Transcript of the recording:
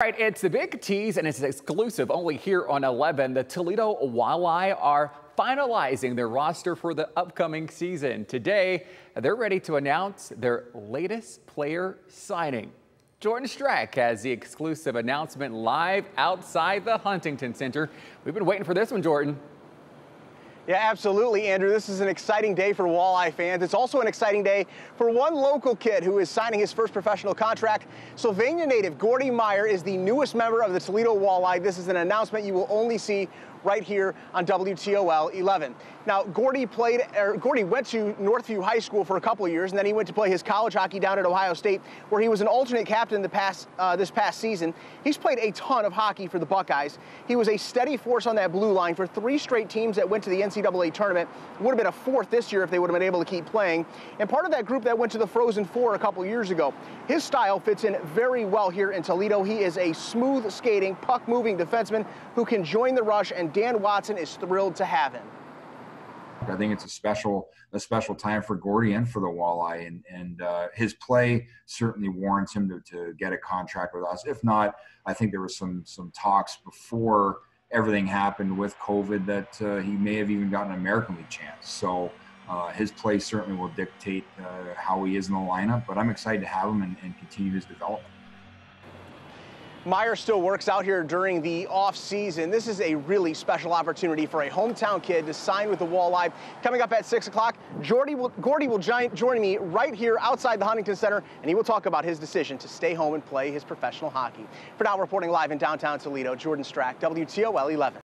All right, it's the big tease and it's exclusive only here on 11. The Toledo Walleye are finalizing their roster for the upcoming season. Today, they're ready to announce their latest player signing. Jordan Strack has the exclusive announcement live outside the Huntington Center. We've been waiting for this one, Jordan. Yeah, absolutely, Andrew. This is an exciting day for walleye fans. It's also an exciting day for one local kid who is signing his first professional contract. Sylvania native Gordi Myer is the newest member of the Toledo Walleye. This is an announcement you will only see right here on WTOL 11. Now, Gordi played, er, Gordi went to Northview High School for a couple of years, and then he went to play his college hockey down at Ohio State, where he was an alternate captain the past, uh, this past season. He's played a ton of hockey for the Buckeyes. He was a steady force on that blue line for three straight teams that went to the NCAA tournament. Would have been a fourth this year if they would have been able to keep playing. And part of that group that went to the Frozen Four a couple years ago. His style fits in very well here in Toledo. He is a smooth skating, puck moving defenseman who can join the rush and Dan Watson is thrilled to have him. I think it's a special a special time for Gordi and for the Walleye, and and uh, his play certainly warrants him to, to get a contract with us. If not, I think there was some some talks before everything happened with COVID that uh, he may have even gotten an American League chance. So. Uh, his play certainly will dictate uh, how he is in the lineup, but I'm excited to have him and, and continue his development. Myer still works out here during the off season. This is a really special opportunity for a hometown kid to sign with the Walleye. Coming up at 6 o'clock, Gordi will, Gordi will join, join me right here outside the Huntington Center, and he will talk about his decision to stay home and play his professional hockey. For now, reporting live in downtown Toledo, Jordan Strack, WTOL 11.